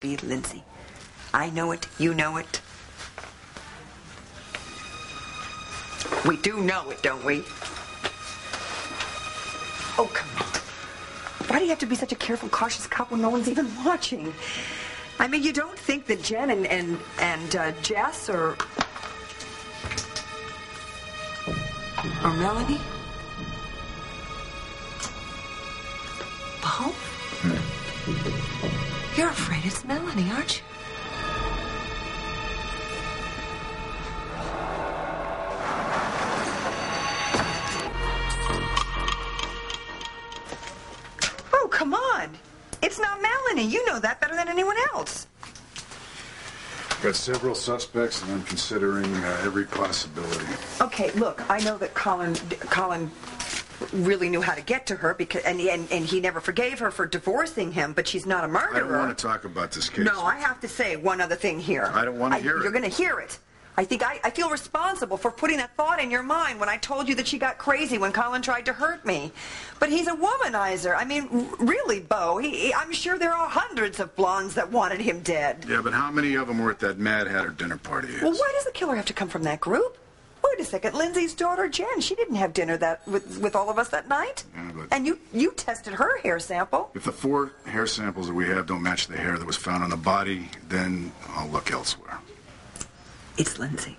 be Lindsay. I know it. You know it. We do know it, don't we? Oh, come on. Why do you have to be such a careful, cautious cop when no one's even watching? I mean, you don't think that Jen and and and uh, Jess or or Melanie? Bo? You're afraid it's Melanie, aren't you? Oh, come on. It's not Melanie. You know that better than anyone else. Got several suspects, and I'm considering uh, every possibility. Okay, look, I know that Colin Colin really knew how to get to her because and and, and he never forgave her for divorcing him, but she's not a murderer. I don't want to talk about this case. No, I have to say one other thing here. I don't wanna hear it. You're going to hear it. I think I, I feel responsible for putting that thought in your mind when I told you that she got crazy when Colin tried to hurt me. But he's a womanizer. I mean, r- really, Bo. He, he- I'm sure there are hundreds of blondes that wanted him dead. Yeah, but how many of them were at that Mad Hatter dinner party? Well, why does the killer have to come from that group? Wait a second. Lindsay's daughter Jen. She didn't have dinner that with, with all of us that night. Yeah, but- And you you tested her hair sample. If the four hair samples that we have don't match the hair that was found on the body, then I'll look elsewhere. It's Lindsay.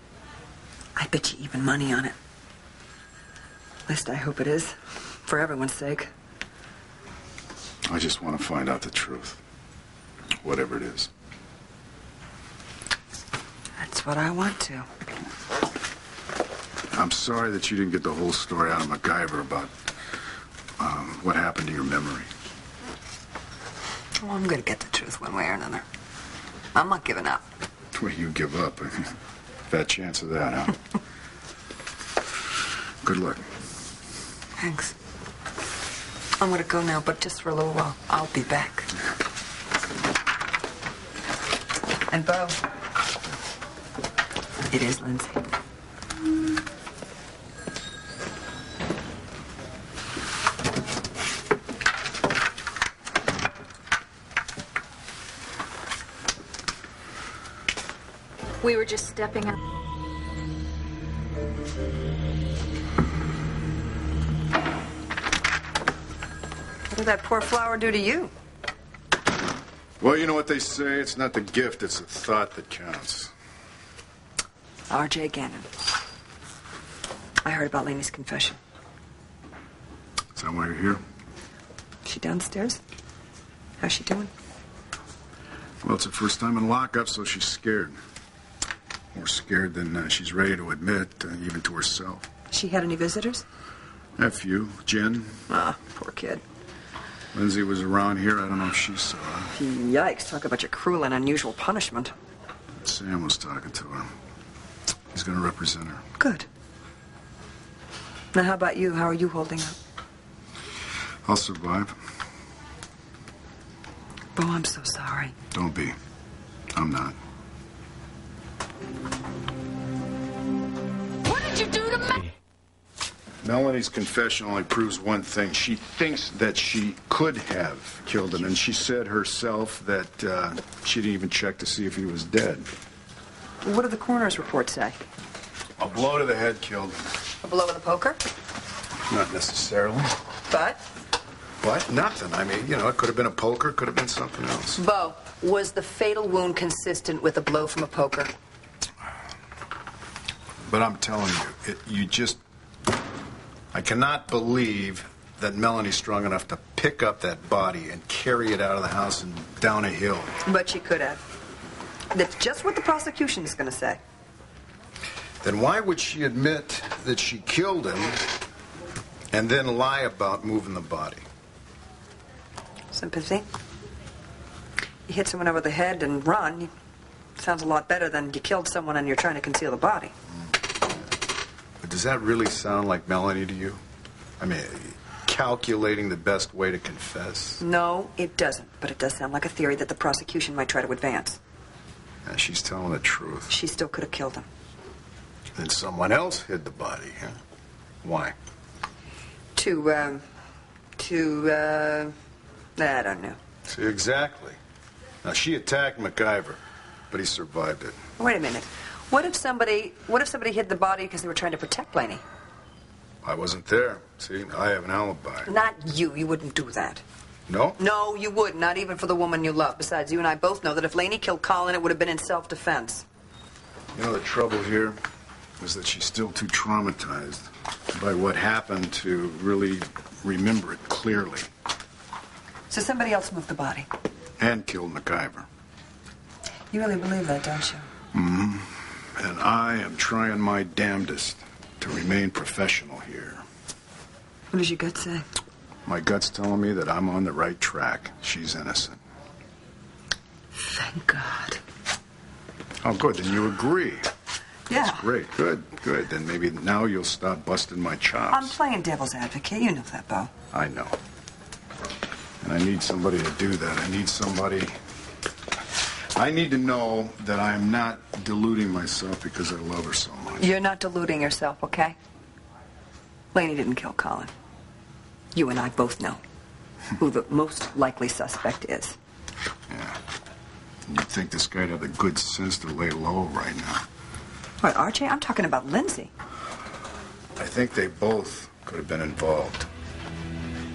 I bet you even money on it. At least I hope it is, for everyone's sake. I just want to find out the truth, whatever it is. That's what I want to. I'm sorry that you didn't get the whole story out of MacIver about um, what happened to your memory. Well, I'm going to get the truth one way or another. I'm not giving up. Well, you give up. Fat chance of that, huh? Good luck. Thanks. I'm going to go now, but just for a little while. I'll be back. And Bo, it is Lindsay. We were just stepping out. What did that poor flower do to you? Well, you know what they say. It's not the gift, it's the thought that counts. R.J. Gannon. I heard about Lainey's confession. Is that why you're here? She downstairs? How's she doing? Well, it's her first time in lockup, so she's scared. More scared than uh, she's ready to admit, uh, even to herself. She had any visitors? A few. Jen, Ah, poor kid. Lindsay was around here. I don't know if she saw her. Yikes, talk about your cruel and unusual punishment. Sam was talking to her. He's going to represent her. Good. Now, how about you? How are you holding up? I'll survive. Bo, I'm so sorry. Don't be. I'm not. Melanie's confession only proves one thing. She thinks that she could have killed him, and she said herself that uh, she didn't even check to see if he was dead. What did the coroner's report say? A blow to the head killed him. A blow with a poker? Not necessarily. But? But nothing. I mean, you know, it could have been a poker, could have been something else. Bo, was the fatal wound consistent with a blow from a poker? But I'm telling you, it, you just. I cannot believe that Melanie's strong enough to pick up that body and carry it out of the house and down a hill. But she could have. That's just what the prosecution is going to say. Then why would she admit that she killed him and then lie about moving the body? Sympathy. You hit someone over the head and run. Sounds a lot better than you killed someone and you're trying to conceal the body. But does that really sound like Melanie to you? I mean, calculating the best way to confess? No, it doesn't. But it does sound like a theory that the prosecution might try to advance. Uh, she's telling the truth. She still could have killed him. Then someone else hid the body, huh? Why? To, um, to, uh, I don't know. See, exactly. Now, she attacked MacIver, but he survived it. Wait a minute. What if somebody what if somebody hid the body because they were trying to protect Laney? I wasn't there. See, I have an alibi. Not you. You wouldn't do that. No? No, you would. Not even for the woman you love. Besides, you and I both know that if Laney killed Colin, it would have been in self-defense. You know, the trouble here is that she's still too traumatized by what happened to really remember it clearly. So somebody else moved the body. And killed MacIver. You really believe that, don't you? Mm-hmm. And I am trying my damnedest to remain professional here. What does your gut say? My gut's telling me that I'm on the right track. She's innocent. Thank God. Oh, good. Then you agree. Yeah. Great. Good. Good. Then maybe now you'll stop busting my chops. I'm playing devil's advocate. You know that, Bo. I know. And I need somebody to do that. I need somebody. I need to know that I'm not deluding myself because I love her so much. You're not deluding yourself, okay? Laney didn't kill Colin. You and I both know who the most likely suspect is. Yeah. You'd think this guy'd have the good sense to lay low right now. What, Archie? I'm talking about Lindsay. I think they both could have been involved.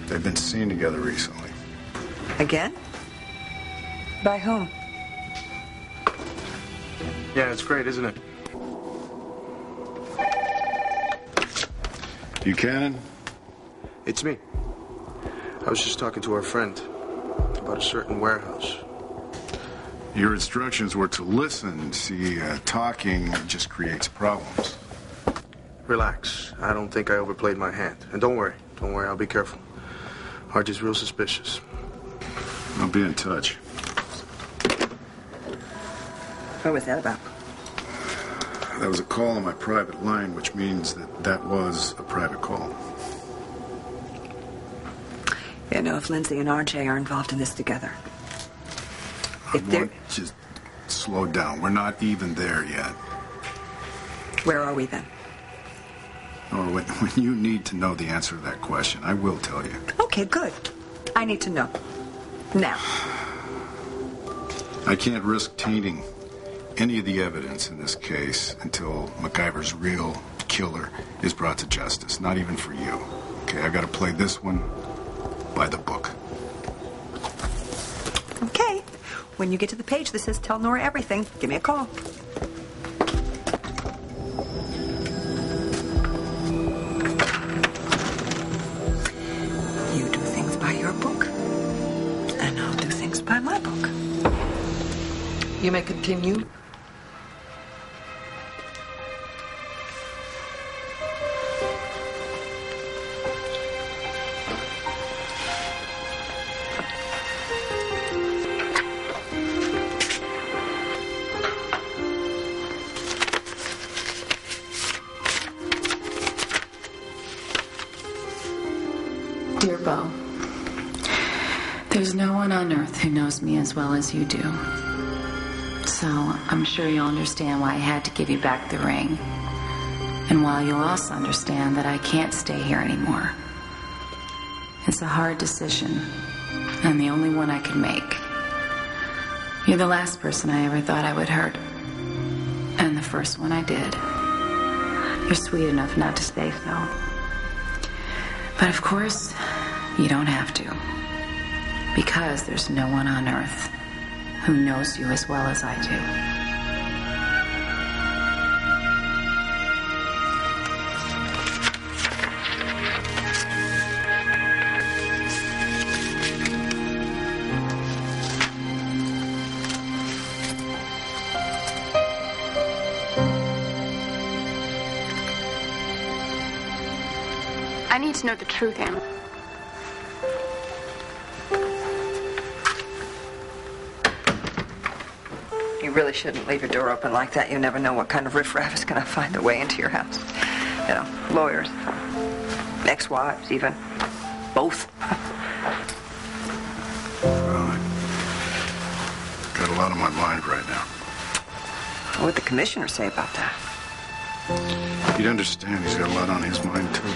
They've been seen together recently. Again? By whom? Yeah, it's great, isn't it? Buchanan? It's me. I was just talking to our friend about a certain warehouse. Your instructions were to listen. See, uh, talking just creates problems. Relax. I don't think I overplayed my hand. And don't worry. Don't worry, I'll be careful. Archie's real suspicious. I'll be in touch. What was that about? That was a call on my private line, which means that that was a private call. You know, if Lindsay and RJ are involved in this together. I If they're. just slow down. We're not even there yet. Where are we then? Or when, when you need to know the answer to that question, I will tell you. Okay, good. I need to know. Now. I can't risk tainting any of the evidence in this case until MacIver's real killer is brought to justice. Not even for you. Okay, I gotta play this one by the book. Okay. When you get to the page that says tell Nora everything, give me a call. You do things by your book, and I'll do things by my book. You may continue. There's no one on earth who knows me as well as you do. So I'm sure you'll understand why I had to give you back the ring. And while you'll also understand that I can't stay here anymore. It's a hard decision, and the only one I can make. You're the last person I ever thought I would hurt. And the first one I did. You're sweet enough not to say so. But of course, you don't have to. Because there's no one on earth who knows you as well as I do. I need to know the truth, Anna. Really shouldn't leave your door open like that. You never know what kind of riffraff is going to find their way into your house. You know, lawyers, ex-wives, even. Both. Well, I got a lot on my mind right now. What would the commissioner say about that? You'd understand he's got a lot on his mind, too.